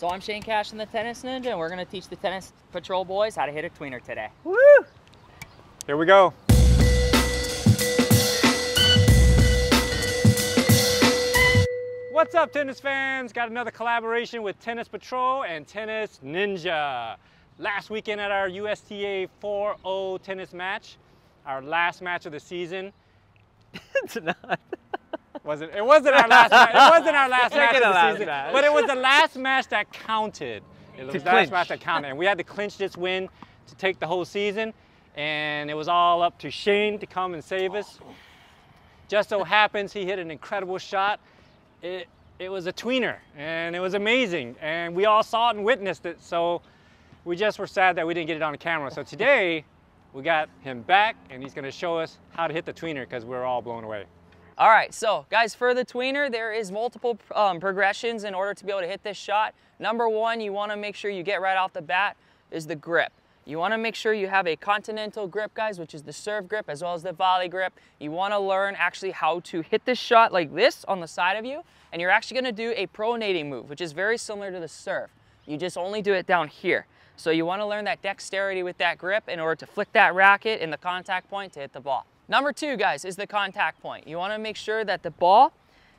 So I'm Shane Cash in the Tennis Ninja, and we're gonna teach the Tennis Patrol boys how to hit a tweener today. Woo! Here we go. What's up, tennis fans? Got another collaboration with Tennis Patrol and Tennis Ninja. Last weekend at our USTA 4-0 tennis match, our last match of the season. it's not. Was it? Wasn't our last match. It wasn't our last match of the last season. match. But it was the last match that counted. It was To the last match that counted. And we had to clinch this win to take the whole season. And it was all up to Shane to come and save us. Just so happens he hit an incredible shot. It, it was a tweener and it was amazing. And we all saw it and witnessed it. So we just were sad that we didn't get it on camera. So today we got him back and he's gonna show us how to hit the tweener because we're all blown away. All right, so guys, for the tweener, there is multiple um, progressions in order to be able to hit this shot. Number one, you wanna make sure you get right off the bat is the grip. You wanna make sure you have a continental grip, guys, which is the serve grip as well as the volley grip. You wanna learn actually how to hit this shot like this on the side of you, and you're actually gonna do a pronating move, which is very similar to the serve. You just only do it down here. So you wanna learn that dexterity with that grip in order to flick that racket in the contact point to hit the ball. Number two, guys, is the contact point. You wanna make sure that the ball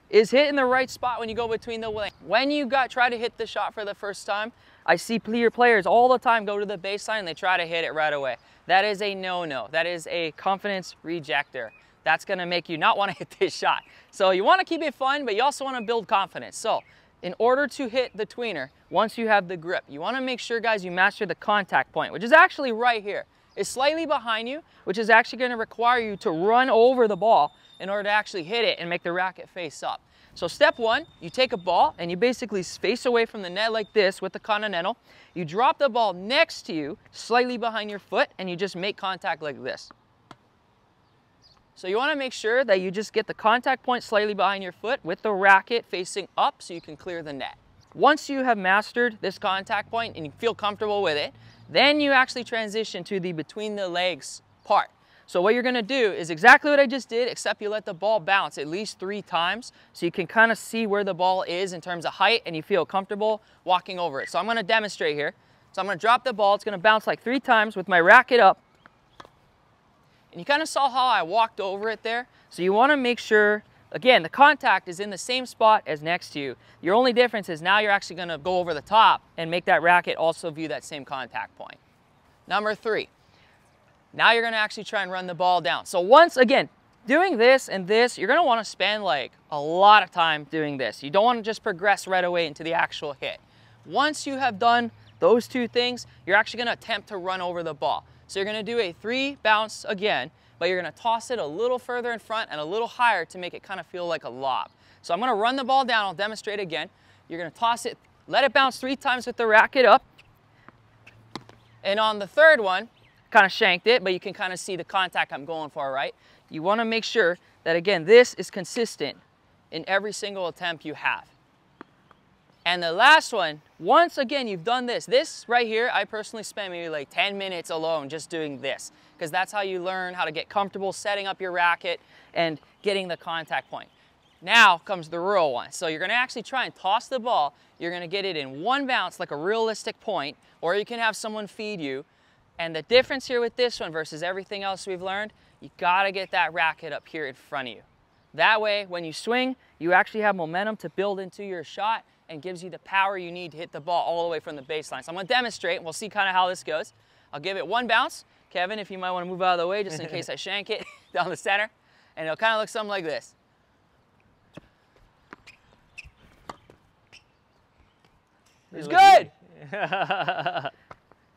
is hit in the right spot when you go between the wing. When you got try to hit the shot for the first time, I see player players all the time go to the baseline and they try to hit it right away. That is a no-no. That is a confidence rejector. That's gonna make you not wanna hit this shot. So you wanna keep it fun, but you also wanna build confidence. So in order to hit the tweener, once you have the grip, you wanna make sure, guys, you master the contact point, which is actually right here. It's slightly behind you, which is actually gonna require you to run over the ball in order to actually hit it and make the racket face up. So step one, you take a ball and you basically face away from the net like this with the continental. You drop the ball next to you, slightly behind your foot, and you just make contact like this. So you wanna make sure that you just get the contact point slightly behind your foot with the racket facing up so you can clear the net. Once you have mastered this contact point and you feel comfortable with it, then you actually transition to the between the legs part. So what you're gonna do is exactly what I just did, except you let the ball bounce at least three times so you can kind of see where the ball is in terms of height and you feel comfortable walking over it. So I'm gonna demonstrate here. So I'm gonna drop the ball, it's gonna bounce like three times with my racket up. And you kind of saw how I walked over it there. So you wanna make sure, again, the contact is in the same spot as next to you. Your only difference is now you're actually gonna go over the top and make that racket also view that same contact point. Number three, now you're gonna actually try and run the ball down. So once again, doing this and this, you're gonna wanna spend like a lot of time doing this. You don't wanna just progress right away into the actual hit. Once you have done those two things, you're actually gonna attempt to run over the ball. So you're gonna do a three bounce again, but you're gonna toss it a little further in front and a little higher to make it kind of feel like a lob. So I'm gonna run the ball down, I'll demonstrate again. You're gonna toss it, let it bounce three times with the racket up. And on the third one, kind of shanked it, but you can kind of see the contact I'm going for, right? You wanna make sure that again, this is consistent in every single attempt you have. And the last one, once again, you've done this. This right here, I personally spent maybe like 10 minutes alone just doing this, because that's how you learn how to get comfortable setting up your racket and getting the contact point. Now comes the real one. So you're gonna actually try and toss the ball. You're gonna get it in one bounce like a realistic point, or you can have someone feed you. And the difference here with this one versus everything else we've learned, you gotta get that racket up here in front of you. That way, when you swing, you actually have momentum to build into your shot and gives you the power you need to hit the ball all the way from the baseline. So I'm gonna demonstrate, and we'll see kind of how this goes. I'll give it one bounce. Kevin, if you might wanna move out of the way just in case I shank it down the center. And it'll kind of look something like this. It's good.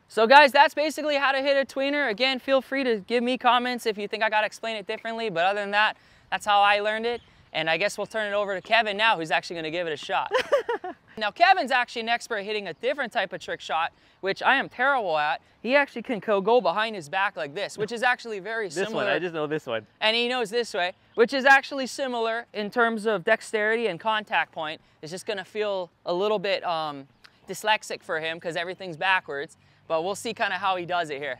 So guys, that's basically how to hit a tweener. Again, feel free to give me comments if you think I gotta explain it differently, but other than that, that's how I learned it. And I guess we'll turn it over to Kevin now, who's actually gonna give it a shot. now, Kevin's actually an expert at hitting a different type of trick shot, which I am terrible at. He actually can go behind his back like this, which is actually very This similar. one, I just know this one. and he knows this way, which is actually similar in terms of dexterity and contact point. It's just gonna feel a little bit um, dyslexic for him because everything's backwards, but we'll see kind of how he does it here.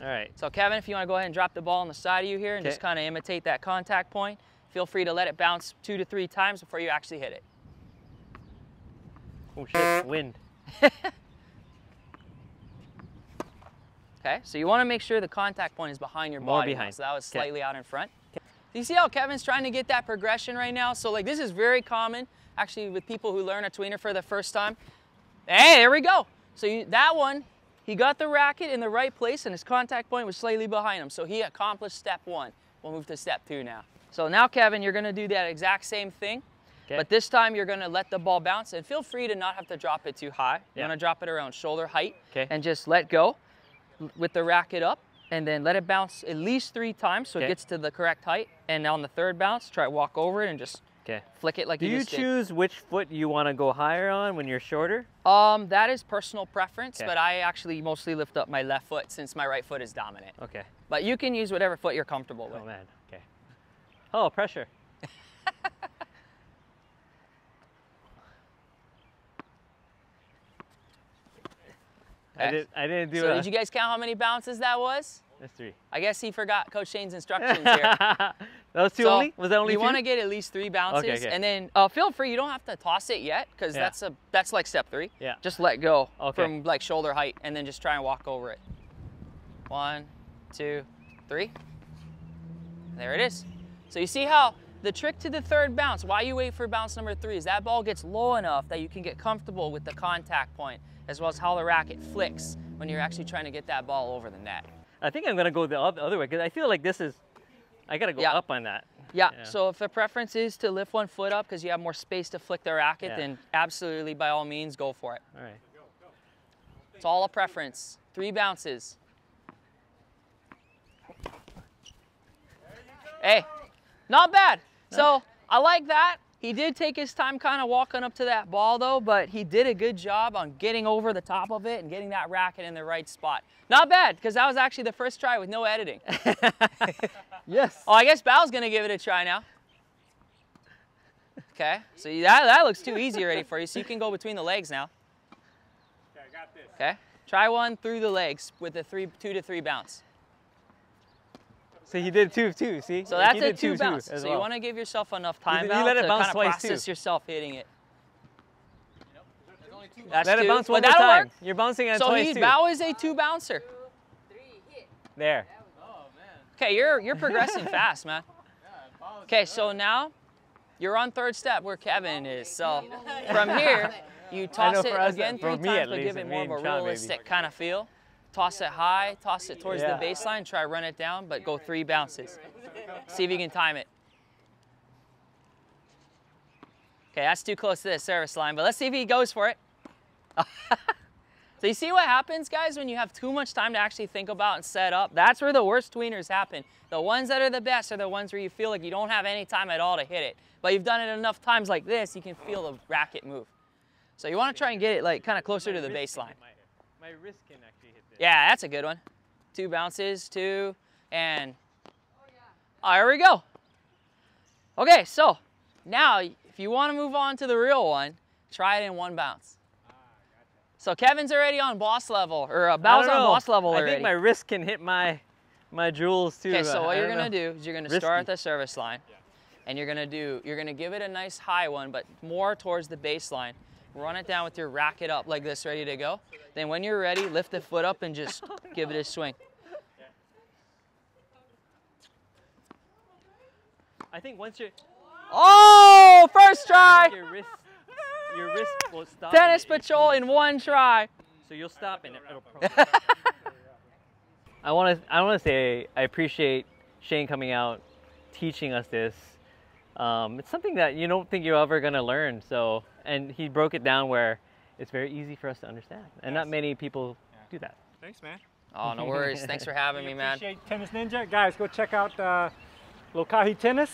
All right. So Kevin, if you wanna go ahead and drop the ball on the side of you here and just kind of imitate that contact point, feel free to let it bounce two to three times before you actually hit it. Oh shit, wind. Okay, so you want to make sure the contact point is behind your More body. behind. So that was Okay. slightly out in front. Do you see how Kevin's trying to get that progression right now? So like this is very common actually with people who learn a tweener for the first time. Hey, there we go. So you, that one, he got the racket in the right place and his contact point was slightly behind him. So he accomplished step one. We'll move to step two now. So now Kevin, you're gonna do that exact same thing. Okay. But this time you're gonna let the ball bounce and feel free to not have to drop it too high. You wanna drop it around shoulder height Okay. and just let go with the racket up and then let it bounce at least three times so it gets to the correct height. And on the third bounce, try to walk over it and just Okay. flick it like Do you, you just did. choose which foot you want to go higher on when you're shorter? Um, that is personal preference, Okay. but I actually mostly lift up my left foot since my right foot is dominant. Okay. But you can use whatever foot you're comfortable with. Oh man. Okay. Oh, pressure. I Okay. did. I didn't do it. so a. did you guys count how many bounces that was? That's three. I guess he forgot Coach Shane's instructions here. that was two So only. Was that only you two? want to get at least three bounces, okay. and then uh, feel free. You don't have to toss it yet, because Yeah. that's a that's like step three. Yeah. Just let go Okay. from like shoulder height, and then just try and walk over it. One, two, three. There it is. So you see how the trick to the third bounce, why you wait for bounce number three, is that ball gets low enough that you can get comfortable with the contact point, as well as how the racket flicks when you're actually trying to get that ball over the net. I think I'm gonna go the other way because I feel like this is. I gotta go Yeah. up on that. Yeah, Yeah. so if the preference is to lift one foot up because you have more space to flick the racket, Yeah. then absolutely by all means go for it. All right. It's all a preference. Three bounces. Hey, not bad. So I like that. He did take his time kind of walking up to that ball though, but he did a good job on getting over the top of it and getting that racket in the right spot. Not bad, because that was actually the first try with no editing. Yes. Oh, I guess Bal's gonna give it a try now. Okay, so you- that, that looks too easy already for you, so you can go between the legs now. Okay, I got this. Okay, try one through the legs with a three, two to three bounce. So he did two, two. See. So that's he a two two, bounce. as so well. you want to give yourself enough time you Val, let it to bounce kind of twice, too. process yourself hitting it. That's Let two, it bounce one more time. work. You're bouncing it So twice he, too. Bao is a two bouncer. There. Okay, you're you're progressing fast, man. Okay, so now you're on third step where Kevin is. So from here, you toss it again three times, but give it more of a and Sean, maybe. realistic kind of feel. Toss it high, toss it towards Yeah. the baseline, try run it down, but go three bounces. See if you can time it. Okay, that's too close to the service line, but let's see if he goes for it. so you see what happens, guys, when you have too much time to actually think about and set up? That's where the worst tweeners happen. The ones that are the best are the ones where you feel like you don't have any time at all to hit it. But you've done it enough times like this, you can feel the racket move. So you want to try and get it like kind of closer to the baseline. My, my wrist can actually hit this. Yeah, that's a good one. Two bounces, two, and oh, here we go. Okay, so now if you want to move on to the real one, try it in one bounce. So Kevin's already on boss level, or uh, Bal's on boss level already. I think my wrist can hit my my jewels too. Okay, so what I you're gonna know. do is you're gonna Risky. start at the service line, and you're gonna do you're gonna give it a nice high one, but more towards the baseline. Run it down with your racket up like this, ready to go. Then when you're ready, lift the foot up and just give it a swing. I think once you're Oh, first try! your wrist your wrist will stop. Tennis and patrol in one try. So you'll stop and it'll. Probably I want to. I want to say I appreciate Shane coming out, teaching us this. Um, it's something that you don't think you're ever gonna learn. So, and he broke it down where it's very easy for us to understand, and not many people do that. Thanks, man. Oh, no worries. Thanks for having me, man. Appreciate Tennis Ninja. Guys, go check out uh, Lokahi Tennis.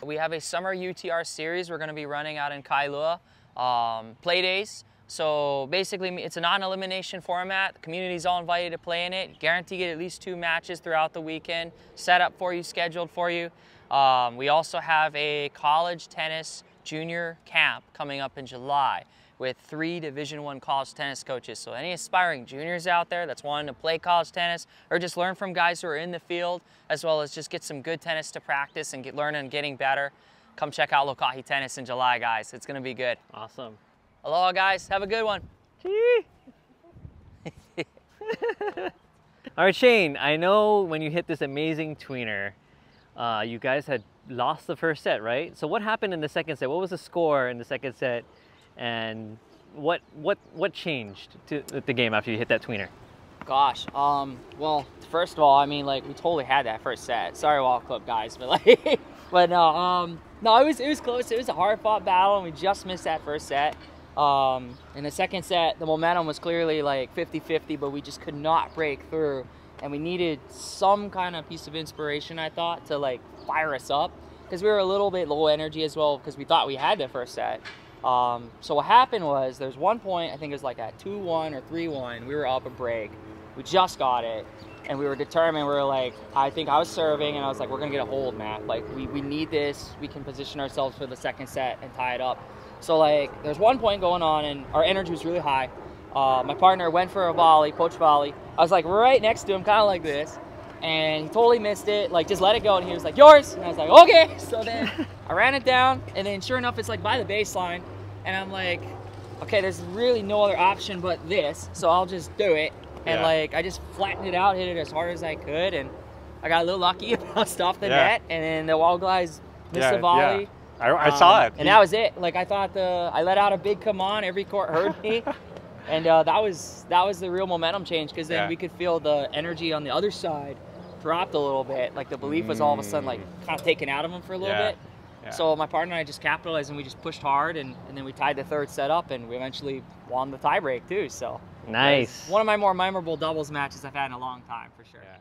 We have a summer UTR series we're going to be running out in Kailua. Um, play days. So basically, it's a non-elimination format. The community's all invited to play in it. Guarantee get at least two matches throughout the weekend. Set up for you, scheduled for you. Um, we also have a college tennis junior camp coming up in July with three Division One college tennis coaches. So any aspiring juniors out there that's wanting to play college tennis or just learn from guys who are in the field, as well as just get some good tennis to practice and get learning and getting better, come check out Lokahi Tennis in July, guys. It's going to be good. Awesome. Aloha, guys. Have a good one. All right, Shane, I know when you hit this amazing tweener, uh, you guys had lost the first set, right? So what happened in the second set? What was the score in the second set? And what what what changed to the game after you hit that tweener? Gosh, um, well, first of all, I mean, like, we totally had that first set. Sorry, Wall Club guys, but like, but no, um, no, it was it was close. It was a hard fought battle, and we just missed that first set. Um, in the second set, the momentum was clearly like 50-50, but we just could not break through, and we needed some kind of piece of inspiration, I thought, to like fire us up, because we were a little bit low energy as well, because we thought we had the first set. Um, so what happened was, there's one point, I think it was like at 2-1 or 3-1, we were up a break, we just got it, and we were determined. We were like, I think I was serving, and I was like, we're gonna get a hold, Matt. Like, we, we need this. We can position ourselves for the second set and tie it up. So like, there's one point going on, and our energy was really high. Uh, my partner went for a volley, poach volley. I was like right next to him, kind of like this, and he totally missed it. Like, just let it go, and he was like, yours. And I was like, okay. So then I ran it down, and then sure enough, it's like by the baseline, and I'm like, okay, there's really no other option but this, so I'll just do it. And Yeah. like I just flattened it out, hit it as hard as I could, and I got a little lucky, it bounced off the Yeah. net, and then the wall guys missed Yeah, the volley. I, I saw Um, it. and that was it. Like I thought the I let out a big come on, every court heard me, and uh, that was that was the real momentum change because then Yeah. we could feel the energy on the other side dropped a little bit. Like the belief was all of a sudden like kind of taken out of him for a little Yeah. bit. Yeah. So my partner and I just capitalized and we just pushed hard and, and then we tied the third set up and we eventually won the tiebreak too. So Nice. one of my more memorable doubles matches I've had in a long time for sure. Yeah.